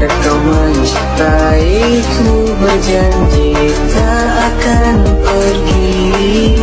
Engkau mencintaiku berjanji tak akan pergi.